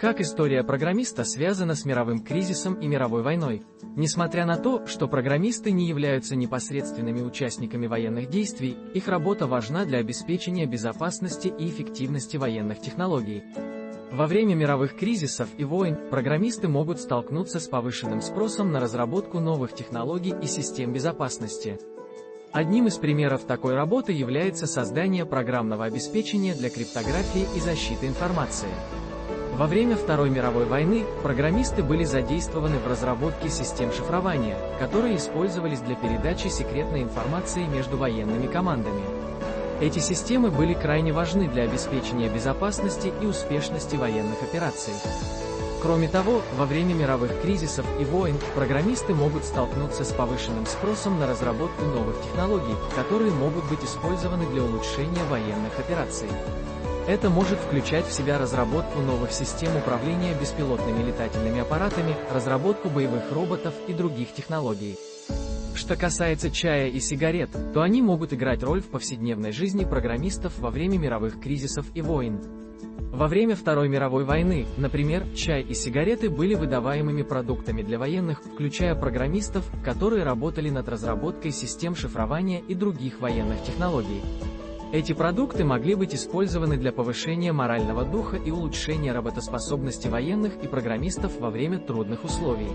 Как история программиста связана с мировым кризисом и мировой войной? Несмотря на то, что программисты не являются непосредственными участниками военных действий, их работа важна для обеспечения безопасности и эффективности военных технологий. Во время мировых кризисов и войн программисты могут столкнуться с повышенным спросом на разработку новых технологий и систем безопасности. Одним из примеров такой работы является создание программного обеспечения для криптографии и защиты информации. Во время Второй мировой войны программисты были задействованы в разработке систем шифрования, которые использовались для передачи секретной информации между военными командами. Эти системы были крайне важны для обеспечения безопасности и успешности военных операций. Кроме того, во время мировых кризисов и войн, программисты могут столкнуться с повышенным спросом на разработку новых технологий, которые могут быть использованы для улучшения военных операций. Это может включать в себя разработку новых систем управления беспилотными летательными аппаратами, разработку боевых роботов и других технологий. Что касается чая и сигарет, то они могут играть роль в повседневной жизни программистов во время мировых кризисов и войн. Во время Второй мировой войны, например, чай и сигареты были выдаваемыми продуктами для военных, включая программистов, которые работали над разработкой систем шифрования и других военных технологий. Эти продукты могли быть использованы для повышения морального духа и улучшения работоспособности военных и программистов во время трудных условий.